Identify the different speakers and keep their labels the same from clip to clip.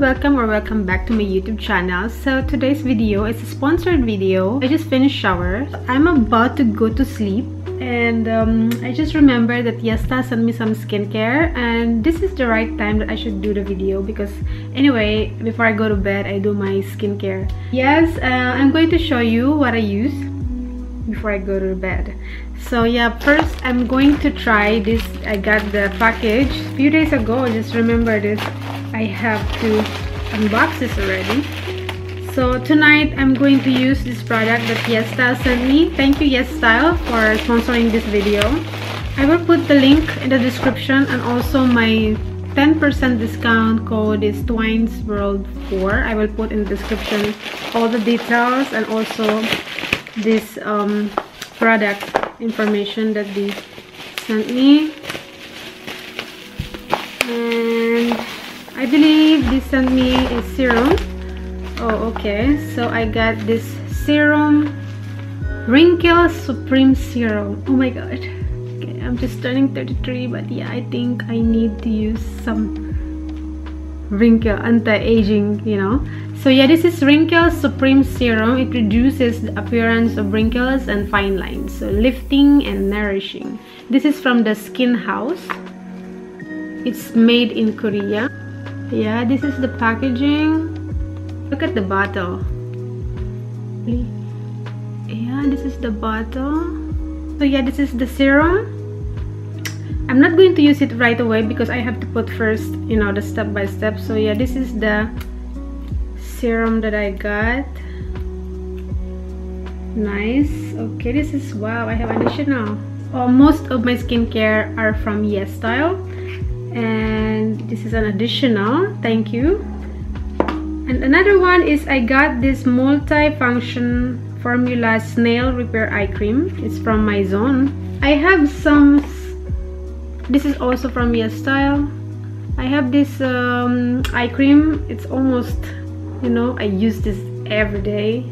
Speaker 1: welcome or welcome back to my youtube channel. So today's video is a sponsored video. I just finished shower. I'm about to go to sleep and um, i just remember that YesStyle sent me some skincare and this is the right time that i should do the video because anyway before i go to bed i do my skincare. Yes uh, i'm going to show you what i use before i go to bed. So yeah first i'm going to try this. I got the package a few days ago. I just remember this i have to unbox this already. So tonight i'm going to use this product that YesStyle sent me. Thank you YesStyle for sponsoring this video. I will put the link in the description and also my 10% discount code is Twines World 4 I will put in the description all the details and also this um, product information that they sent me. And believe they sent me a serum. Oh okay. So I got this serum wrinkle supreme serum. Oh my god. Okay I'm just turning 33 but yeah I think I need to use some wrinkle anti-aging you know. So yeah this is wrinkle supreme serum. It reduces the appearance of wrinkles and fine lines. So lifting and nourishing. This is from the skin house. It's made in korea yeah this is the packaging. Look at the bottle. Yeah this is the bottle. So yeah this is the serum. I'm not going to use it right away because I have to put first you know the step by step. So yeah this is the serum that I got. Nice. Okay this is wow I have additional. Oh, most of my skincare are from YesStyle and this is an additional thank you. And another one is I got this multi-function formula snail repair eye cream. It's from Mizon. I have some this is also from YesStyle I have this um, eye cream. It's almost you know I use this every day.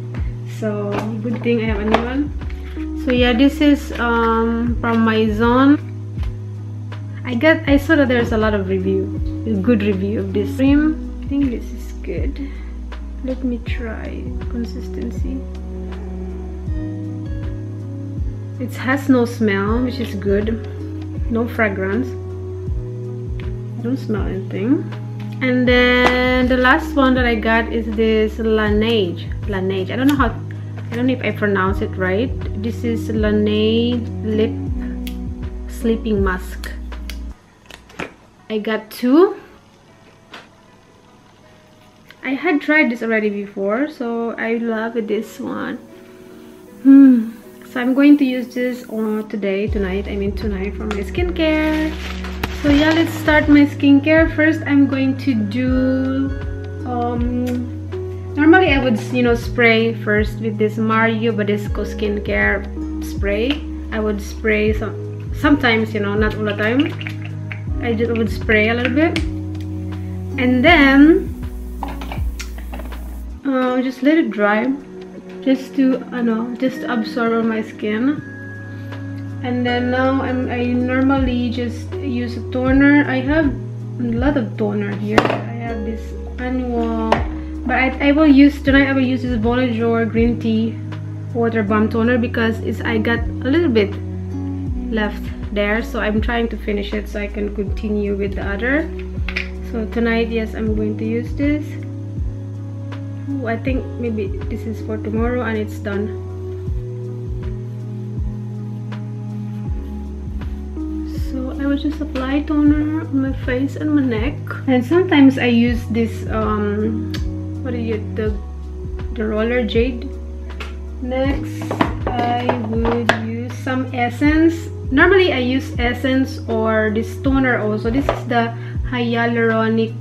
Speaker 1: So good thing I have a new one. So yeah this is um, from Mizon I got I saw that there's a lot of review a good review of this cream I think this is good. Let me try consistency. It has no smell which is good. No fragrance. Don't smell anything. And then the last one that I got is this Laneige. Laneige. I don't know how I don't know if I pronounce it right. This is Laneige lip sleeping mask I got two. I had tried this already before so I love this one. Hmm. So I'm going to use this on today tonight I mean tonight for my skincare. So yeah let's start my skincare. First i'm going to do um normally i would you know spray first with this mario badescu skincare spray. I would spray some sometimes you know not all the time i just would spray a little bit. And then uh, just let it dry just to I know just absorb on my skin. And then now I'm, I normally just use a toner. I have a lot of toner here. I have this annual but I, I will use tonight I will use this Bonajour green tea water bomb toner because it's I got a little bit left there. So I'm trying to finish it so I can continue with the other. So tonight yes I'm going to use this. Ooh, I think maybe this is for tomorrow and it's done. Would just apply toner on my face and my neck. And sometimes I use this um what is it the the roller jade. Next I would use some essence normally I use essence or this toner also. This is the hyaluronic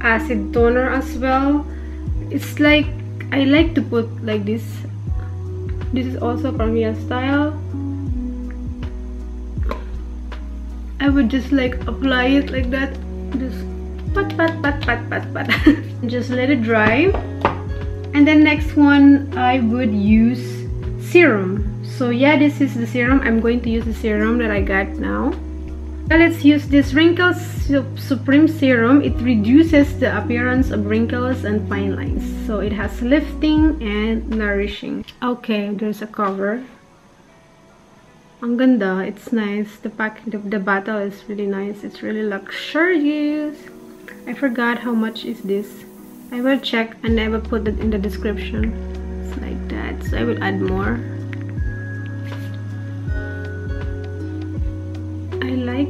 Speaker 1: acid toner as well. It's like I like to put like this. This is also from YesStyle I would just like apply it like that. Just pat pat pat pat pat pat. Just let it dry. And then next one I would use serum so yeah this is the serum. I'm going to use the serum that I got now. Let's use this wrinkle supreme serum. It reduces the appearance of wrinkles and fine lines. So it has lifting and nourishing. Okay there's a cover. Ang ganda. It's nice. The pack the, the bottle is really nice. It's really luxurious. I forgot how much is this. I will check and i will put it in the description. It's like that. So i will add more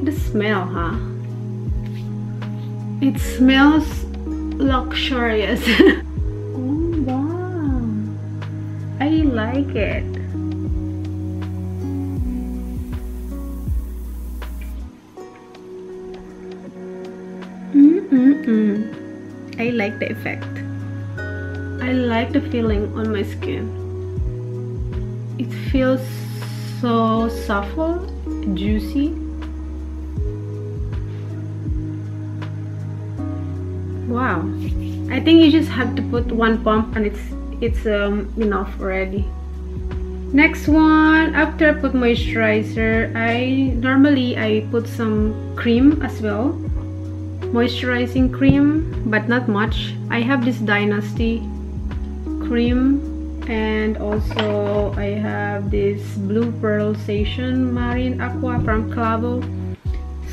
Speaker 1: like the smell, huh? It smells luxurious. oh, wow. I like it. Mm -mm -mm. I like the effect. I like the feeling on my skin. It feels so supple, juicy. Wow. I think you just have to put one pump and it's it's um, enough already. Next one after I put moisturizer I normally I put some cream as well. Moisturizing cream but not much. I have this dynasty cream and also I have this blue pearl station marine aqua from Klavuu.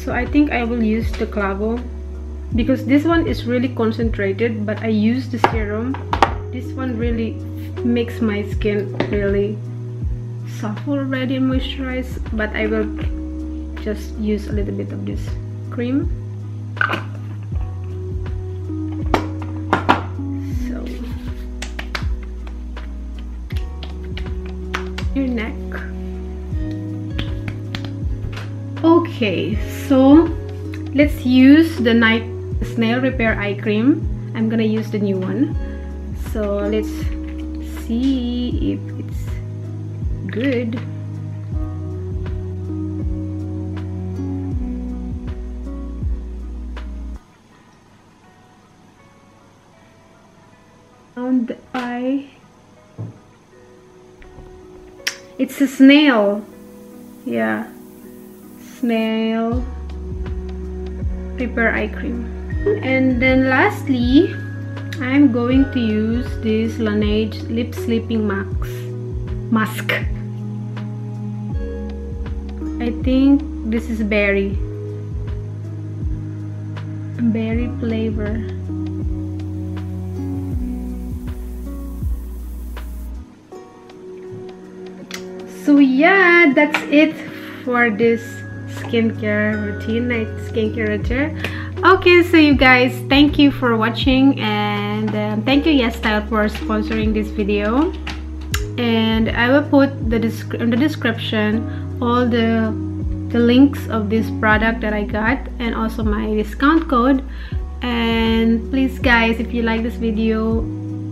Speaker 1: So I think I will use the Klavuu because this one is really concentrated but I use the serum. This one really makes my skin really soft already moisturized but I will just use a little bit of this cream. So your neck. Okay so let's use the night snail repair eye cream. I'm gonna use the new one. So let's see if it's good. On the eye. It's a snail. Yeah. Snail repair eye cream and then lastly I'm going to use this Laneige lip sleeping mask mask. I think this is berry. Berry flavor. So yeah that's it for this skincare routine night skincare routine okay so you guys thank you for watching and um, thank you yes YesStyle for sponsoring this video. And I will put the in the description all the the links of this product that I got and also my discount code. And please guys if you like this video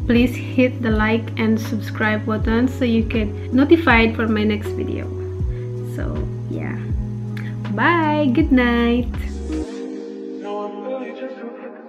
Speaker 1: please hit the like and subscribe button so you get notified for my next video. So yeah. Bye. Good night You.